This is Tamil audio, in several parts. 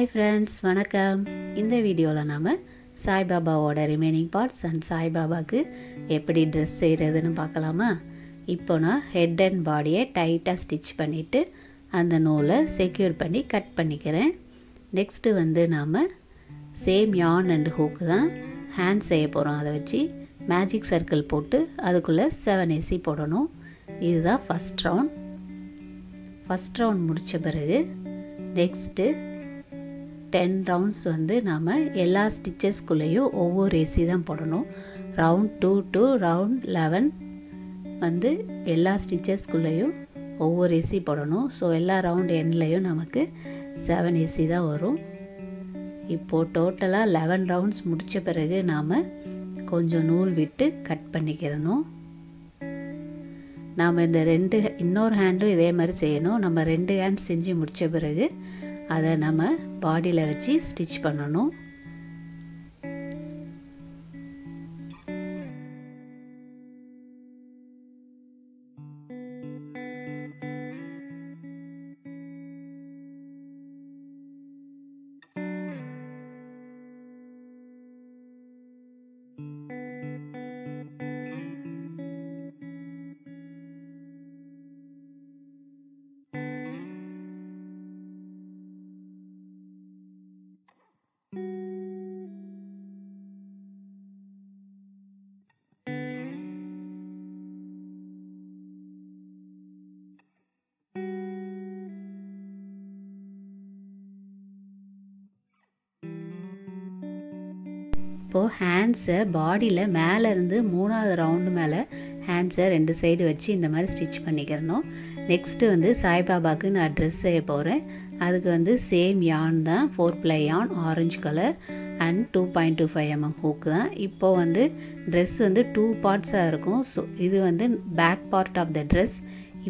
ஹாய் ஃப்ரெண்ட்ஸ் வணக்கம். இந்த வீடியோவில் நாம் சாய்பாபாவோட ரிமைனிங் பார்ட்ஸ் அண்ட் சாய்பாபாவுக்கு எப்படி ட்ரெஸ் செய்கிறதுன்னு பார்க்கலாமா? இப்போ நான் ஹெட் அண்ட் பாடியை டைட்டாக ஸ்டிச் பண்ணிவிட்டு அந்த நூலை செக்யூர் பண்ணி கட் பண்ணிக்கிறேன். நெக்ஸ்ட்டு வந்து நாம் சேம் யான் அண்ட் ஹூக்கு தான் ஹேண்ட் செய்ய போகிறோம் அதை வச்சு மேஜிக் சர்க்கிள் போட்டு அதுக்குள்ளே செவன் ஏசி போடணும். இதுதான் ஃபஸ்ட் ரவுண்ட் ஃபஸ்ட் ரவுண்ட் முடித்த பிறகு நெக்ஸ்ட்டு டென் ரவுண்ட்ஸ் வந்து நாம் எல்லா ஸ்டிச்சஸ்குள்ளேயும் ஒவ்வொரு ஏசி தான் போடணும். Round two to round eleven வந்து எல்லா ஸ்டிச்சஸ்குள்ளேயும் ஒவ்வொரு ஏசி போடணும். ஸோ எல்லா ரவுண்ட் எண்ட்லேயும் நமக்கு செவன் ஏசி தான் வரும். இப்போது டோட்டலாக லெவன் ரவுண்ட்ஸ் முடித்த பிறகு நாம் கொஞ்சம் நூல் விட்டு கட் பண்ணிக்கிறணும். நாம் இந்த ரெண்டு இன்னொரு ஹேண்டும் இதே மாதிரி செய்யணும். நம்ம ரெண்டு ஹேண்ட் செஞ்சு முடித்த பிறகு அதை நம்ம பாடியில் வச்சு ஸ்டிச் பண்ணணும். இப்போது ஹேண்ட்ஸை பாடியில் மேலேருந்து மூணாவது ரவுண்டு மேலே ஹேண்ட்ஸை ரெண்டு சைடு வச்சு இந்த மாதிரி ஸ்டிச் பண்ணிக்கிறணும். நெக்ஸ்ட்டு வந்து சாய்பாபாவுக்கு நான் ட்ரெஸ் செய்ய போகிறேன் அதுக்கு வந்து சேம் யான் தான் four ply yarn orange colour and two point two five mm hook தான். இப்போது வந்து ட்ரெஸ் வந்து டூ பார்ட்ஸாக இருக்கும். ஸோ இது வந்து back part of the dress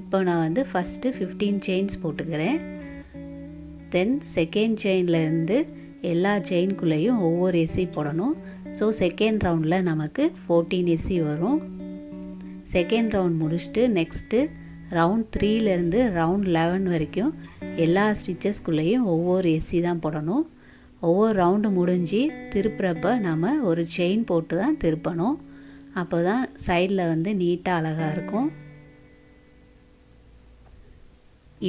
இப்போ நான் வந்து ஃபஸ்ட்டு ஃபிஃப்டீன் செயின்ஸ் போட்டுக்கிறேன். தென் செகண்ட் செயின்லேருந்து எல்லா செயின்குள்ளேயும் ஒவ்வொரு ஏசி போடணும். ஸோ செகண்ட் ரவுண்டில் நமக்கு ஃபோர்டீன் ஏசி வரும். செகண்ட் ரவுண்ட் முடிச்சுட்டு நெக்ஸ்ட்டு ரவுண்ட் த்ரீலேருந்து ரவுண்ட் லெவன் வரைக்கும் எல்லா ஸ்டிச்சஸ்குள்ளேயும் ஒவ்வொரு ஏசி தான் போடணும். ஒவ்வொரு ரவுண்டு முடிஞ்சு திருப்புறப்ப நம்ம ஒரு செயின் போட்டு தான் திருப்பணும். அப்போ தான் சைடில் வந்து நீட்டாக அழகாக இருக்கும்.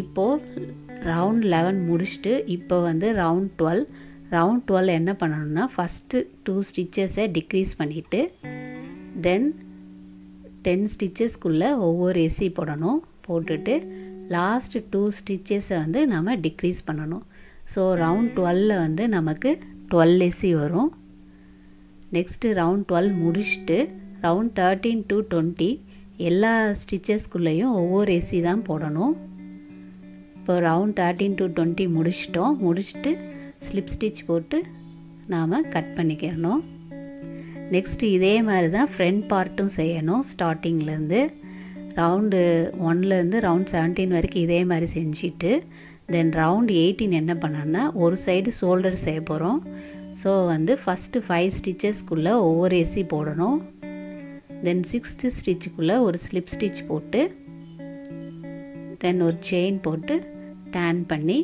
இப்போது ரவுண்ட் லெவன் முடிச்சுட்டு இப்போ வந்து ரவுண்ட் டுவெல் ரவுண்ட் டுவெல் என்ன பண்ணணும்னா ஃபஸ்ட்டு டூ ஸ்டிச்சஸை டிக்ரீஸ் பண்ணிவிட்டு தென் டென் ஸ்டிச்சஸ்க்குள்ளே ஒவ்வொரு ஏசி போடணும். போட்டுட்டு லாஸ்ட் டூ ஸ்டிச்சஸை வந்து நம்ம டிக்ரீஸ் பண்ணணும். ஸோ ரவுண்ட் டுவெல்ல வந்து நமக்கு டுவெல் ஏசி வரும். நெக்ஸ்ட்டு ரவுண்ட் டுவெல் முடிச்சுட்டு ரவுண்ட் தேர்ட்டீன் டு டுவெண்ட்டி எல்லா ஸ்டிச்சஸ்க்குள்ளேயும் ஒவ்வொரு ஏசி தான் போடணும். இப்போ ரவுண்ட் தேர்ட்டீன் டு டுவெண்ட்டி முடிச்சிட்டோம். முடிச்சுட்டு ஸ்லிப் ஸ்டிச் போட்டு நாம் கட் பண்ணிக்கிறணும். நெக்ஸ்ட்டு இதே மாதிரி தான் ஃப்ரண்ட் பார்ட்டும் செய்யணும் ஸ்டார்டிங்லேருந்து ரவுண்டு ஒன்லேருந்து ரவுண்ட் செவன்டீன் வரைக்கும் இதே மாதிரி செஞ்சுட்டு தென் ரவுண்ட் எயிட்டீன் என்ன பண்ணோன்னா ஒரு சைடு ஷோல்டர் செய்ய போகிறோம் ஸோ வந்து ஃபஸ்ட்டு ஃபைவ் ஸ்டிச்சஸ்க்குள்ளே ஒவ்வொரு ஏசி போடணும். தென் சிக்ஸ்த்து ஸ்டிச்சுக்குள்ளே ஒரு ஸ்லிப் ஸ்டிச் போட்டு தென் ஒரு செயின் போட்டு டேன் பண்ணி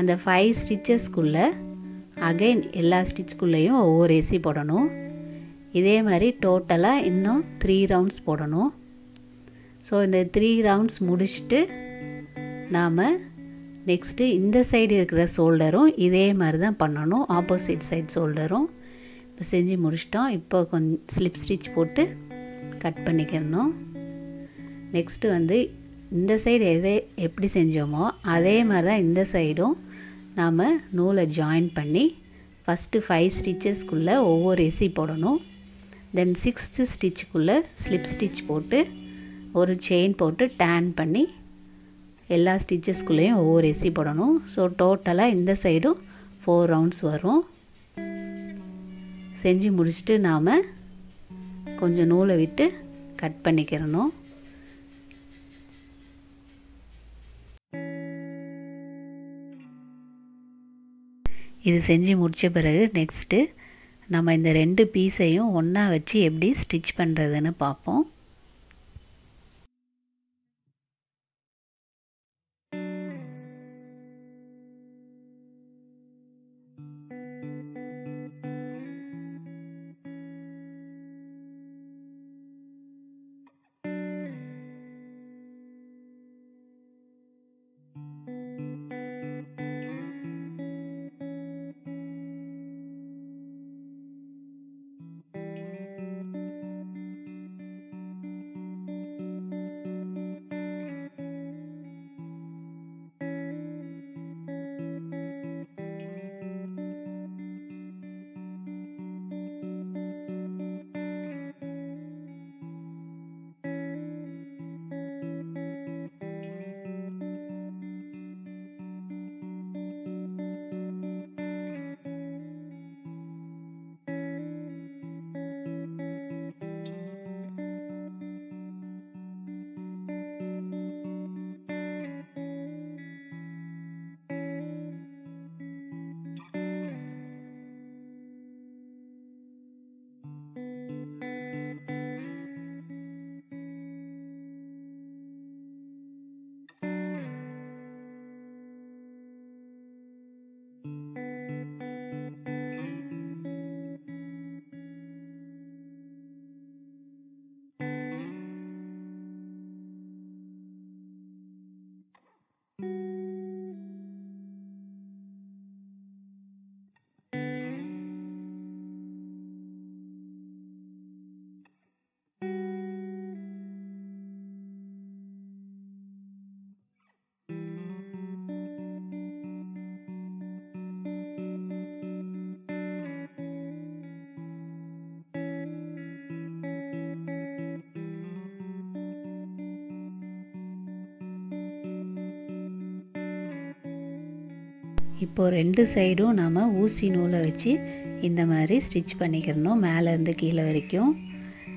அந்த ஃபைவ் ஸ்டிச்சஸ்க்குள்ளே அகைன் எல்லா ஸ்டிச்சுக்குள்ளேயும் ஒவ்வொரு ஏசி போடணும். இதே மாதிரி டோட்டலாக இன்னும் த்ரீ ரவுண்ட்ஸ் போடணும். ஸோ இந்த த்ரீ ரவுண்ட்ஸ் முடிச்சுட்டு நாம் நெக்ஸ்ட்டு இந்த சைடு இருக்கிற ஷோல்டரும் இதே மாதிரி தான் பண்ணணும். ஆப்போசிட் சைட் ஷோல்டரும் இப்போ செஞ்சு முடிச்சிட்டோம். இப்போ கொஞ்சம் ஸ்லிப் ஸ்டிச் போட்டு கட் பண்ணிக்கணும். நெக்ஸ்ட்டு வந்து இந்த சைடு எதை எப்படி செஞ்சோமோ அதே மாதிரி தான் இந்த சைடும் நாம் நூலை ஜாயின் பண்ணி ஃபஸ்ட்டு ஃபைவ் ஸ்டிச்சஸ்க்குள்ளே ஒவ்வொரு எசி போடணும். தென் சிக்ஸ்த்து ஸ்டிச்சுக்குள்ளே ஸ்லிப் ஸ்டிச் போட்டு ஒரு செயின் போட்டு டேன் பண்ணி எல்லா ஸ்டிச்சஸ்குள்ளேயும் ஒவ்வொரு எசி போடணும். ஸோ டோட்டலாக இந்த சைடும் ஃபோர் ரவுண்ட்ஸ் வரும். செஞ்சு முடிச்சுட்டு நாம் கொஞ்சம் நூலை விட்டு கட் பண்ணிக்கிறணும். இது செஞ்சு முடித்த பிறகு நெக்ஸ்ட்டு நம்ம இந்த ரெண்டு பீஸையும் ஒன்றா வச்சு எப்படி ஸ்டிச் பண்ணுறதுன்னு பார்ப்போம். இப்போது ரெண்டு சைடும் நாம் ஊசி நூலை வச்சு இந்த மாதிரி ஸ்டிச் பண்ணிக்கிறணும் மேலேருந்து கீழே வரைக்கும்.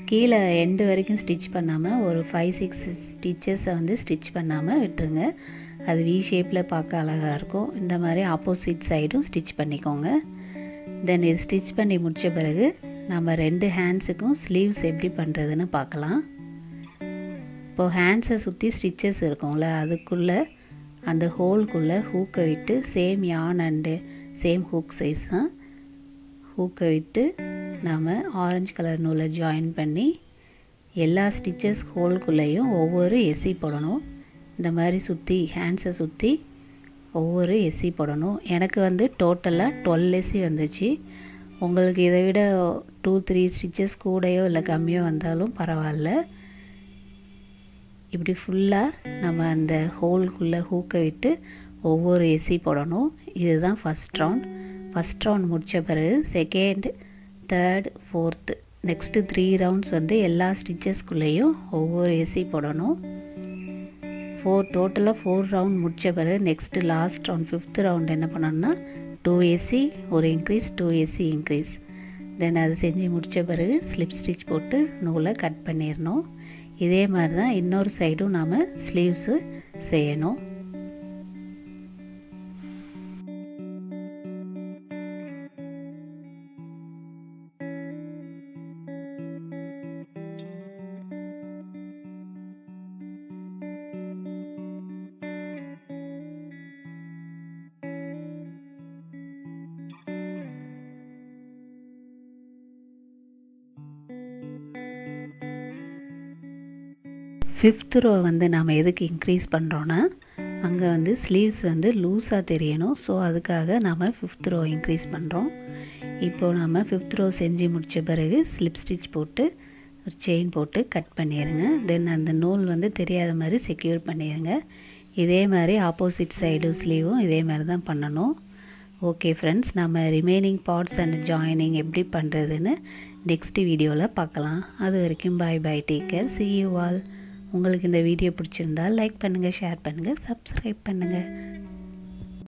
கீழே எண்டு வரைக்கும் ஸ்டிச் பண்ணாமல் ஒரு ஃபைவ் சிக்ஸ் ஸ்டிச்சஸை வந்து ஸ்டிச் பண்ணாமல் விட்டுருங்க. அது வி ஷேப்பில் பார்க்க அழகாக இருக்கும். இந்த மாதிரி ஆப்போசிட் சைடும் ஸ்டிச் பண்ணிக்கோங்க. தென் இது ஸ்டிச் பண்ணி முடித்த பிறகு நம்ம ரெண்டு ஹேண்ட்ஸுக்கும் ஸ்லீவ்ஸ் எப்படி பண்ணுறதுன்னு பார்க்கலாம். இப்போது ஹேண்ட்ஸை சுற்றி ஸ்டிச்சஸ் இருக்கும்ல அதுக்குள்ளே அந்த ஹோல்குள்ளே ஹூக்கை விட்டு சேம் யான் அண்டு சேம் ஹூக் சைஸ் தான் ஹூக்கை விட்டு நாம் ஆரஞ்சு கலர் நூலை ஜாயின் பண்ணி எல்லா ஸ்டிச்சஸ் ஹோல்குள்ளேயும் ஒவ்வொரு எஸ்சி போடணும். இந்த மாதிரி சுற்றி ஹேண்ட்ஸை சுற்றி ஒவ்வொரு எஸ்சி போடணும். எனக்கு வந்து டோட்டலாக டுவெல் எஸ்சி வந்துச்சு. உங்களுக்கு இதை விட டூ த்ரீ ஸ்டிச்சஸ் கூடையோ இல்லை கம்மியோ வந்தாலும் பரவாயில்ல. இப்படி ஃபுல்லாக நம்ம அந்த ஹோல்குள்ளே ஹூக்கை விட்டு ஒவ்வொரு ஏசி போடணும். இதுதான் ஃபஸ்ட் ரவுண்ட் ஃபஸ்ட் ரவுண்ட் முடித்த பிறகு second third fourth next three rounds வந்து எல்லா ஸ்டிச்சஸ்குள்ளேயும் ஒவ்வொரு ஏசி போடணும். ஃபோர் டோட்டலாக ஃபோர் ரவுண்ட் முடித்த பிறகு next last round fifth round என்ன பண்ணணும்னா டூ ஏசி ஒரு increase two SC increase then அதை செஞ்சு முடித்த பிறகு ஸ்லிப் ஸ்டிச் போட்டு நூலை கட் பண்ணிடணும். இதே மாதிரி தான் இன்னொரு சைடும் நாம் ஸ்லீவ்ஸு செய்யணும். ஃபிஃப்த் ரோ வந்து நாம் எதுக்கு இன்க்ரீஸ் பண்ணுறோன்னா அங்கே வந்து ஸ்லீவ்ஸ் வந்து லூஸாக தெரியணும். ஸோ அதுக்காக நாம் ஃபிஃப்த் ரோ இன்க்ரீஸ் பண்ணுறோம் இப்போது நம்ம ஃபிஃப்த் ரோ செஞ்சு முடித்த பிறகு ஸ்லிப் ஸ்டிச் போட்டு ஒரு செயின் போட்டு கட் பண்ணிடுங்க தென் அந்த நூல் வந்து தெரியாத மாதிரி செக்யூர் பண்ணிடுங்க இதே மாதிரி ஆப்போசிட் சைடு ஸ்லீவும் இதே மாதிரி தான் பண்ணணும். ஓகே ஃப்ரெண்ட்ஸ் நம்ம ரிமைனிங் பார்ட்ஸ் அண்ட் ஜாயினிங் எப்படி பண்ணுறதுன்னு நெக்ஸ்ட் வீடியோவில் பார்க்கலாம். அது வரைக்கும் bye bye take care see you all உங்களுக்கு இந்த வீடியோ பிடிச்சிருந்தால் லைக் பண்ணுங்கள் ஷேர் பண்ணுங்கள் சப்ஸ்கிரைப் பண்ணுங்கள்